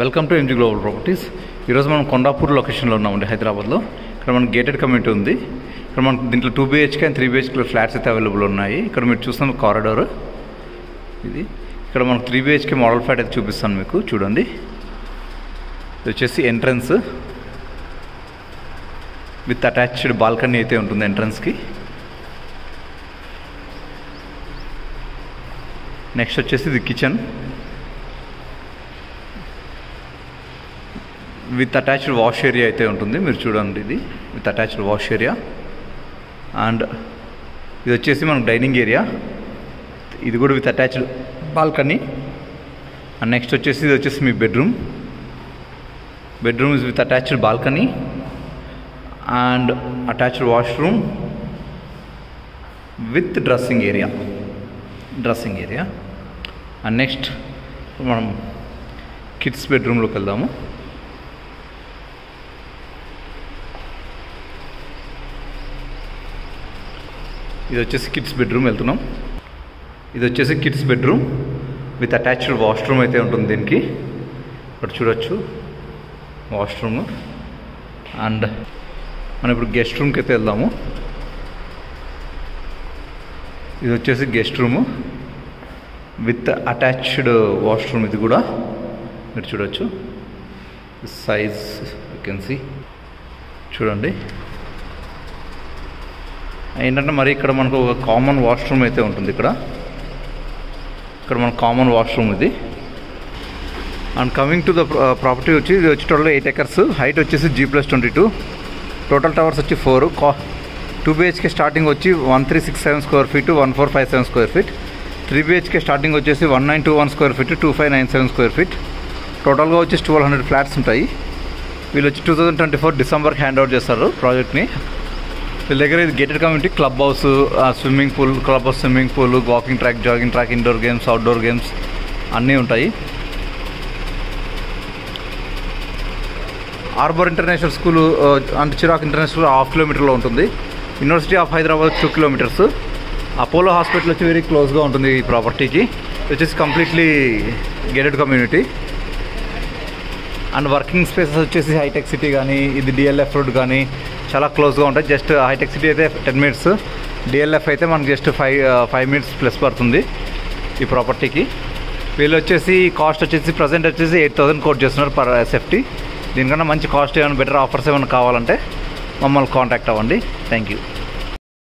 Welcome to MG global properties ఈరోజు మనం కొండాపూర్ లొకేషన్లో ఉన్నామండి హైదరాబాద్లో. ఇక్కడ మనకి గేటెడ్ కమ్యూనిటీ ఉంది. ఇక్కడ మనకు దీంట్లో two BHK and three BHK flats అయితే అవైలబుల్ ఉన్నాయి. ఇక్కడ మీరు చూస్తున్న కారిడార్ ఇది. ఇక్కడ మనకు త్రీ బీహెచ్కే మోడల్ ఫ్లాట్ అయితే చూపిస్తాను మీకు. చూడండి. ఇది వచ్చేసి ఎంట్రన్స్ విత్ అటాచ్డ్ బాల్కనీ అయితే ఉంటుంది ఎంట్రన్స్కి నెక్స్ట్ వచ్చేసి ఇది kitchen with attached wash area అయితే ఉంటుంది. మీరు చూడండి ఇది. With attached wash area. And ఇది వచ్చేసి మనకు డైనింగ్ ఏరియా. ఇది కూడా with attached balcony. And next వచ్చేసి ఇది వచ్చేసి మీ bedroom. Bedroom is with attached balcony. And attached washroom with dressing area. Dressing area. And next మనం కిడ్స్ బెడ్రూమ్లోకి వెళ్దాము. ఇది వచ్చేసి కిడ్స్ బెడ్రూమ్ వెళ్తున్నాం. ఇది వచ్చేసి kids bedroom with attached washroom అయితే ఉంటుంది దీనికి. ఇక్కడ చూడొచ్చు. వాష్రూమ్. అండ్ మనం ఇప్పుడు గెస్ట్ రూమ్కి అయితే వెళ్దాము. ఇది వచ్చేసి guest room with attached washroom ఇది కూడా. మీరు చూడొచ్చు. సైజ్ యూ కెన్ సీ చూడండి. ఏంటంటే మరి ఇక్కడ మనకు ఒక కామన్ వాష్రూమ్ అయితే ఉంటుంది ఇక్కడ. ఇక్కడ మన కామన్ వాష్రూమ్ ఇది. And coming to the property వచ్చి ఇది వచ్చి టోటల్ ఎయిట్ ఎకర్స్ హైట్ వచ్చేసి G plus twenty two total towers వచ్చి ఫోర్ కా టూ బిహెచ్కే స్టార్టింగ్ వచ్చి one three six seven square feet one four five seven square feet three BHK starting వచ్చేసి one nine two one square feet two five nine seven square feet టోటల్గా వచ్చేసి twelve hundred flats ఉంటాయి. వీళ్ళు వచ్చి two thousand twenty four డిసెంబర్కి hand out చేస్తారు ప్రాజెక్ట్ని వీళ్ళ దగ్గర ఇది gated community club house swimming pool club house swimming pool walking track jogging track indoor games outdoor games అన్నీ ఉంటాయి. ఆర్బర్ ఇంటర్నేషనల్ స్కూల్ అంటే చిరాక్ ఇంటర్నేషనల్ హాఫ్ కిలోమీటర్లో ఉంటుంది. University of Hyderabad two kilometers Apollo hospital వచ్చి వెరీ క్లోజ్గా ఉంటుంది ఈ ప్రాపర్టీకి వచ్చేసి completely gated community and working spaces వచ్చేసి హైటెక్ సిటీ కానీ ఇది డిఎల్ఎఫ్ రోడ్ కానీ చాలా క్లోజ్గా ఉంటాయి. జస్ట్ హైటెక్ సిటీ అయితే టెన్ మినిట్స్. డిఎల్ఎఫ్ అయితే మనకు just five five minutes plus పడుతుంది ఈ ప్రాపర్టీకి. వీళ్ళు వచ్చేసి కాస్ట్ వచ్చేసి ప్రజెంట్ వచ్చేసి ఎయిట్ థౌసండ్ కోట్ చేస్తున్నారు పర్ సేఫ్టీ దీనికన్నా మంచి కాస్ట్ ఏమైనా బెటర్ ఆఫర్స్ ఏమైనా కావాలంటే మమ్మల్ని కాంటాక్ట్ అవ్వండి. Thank you.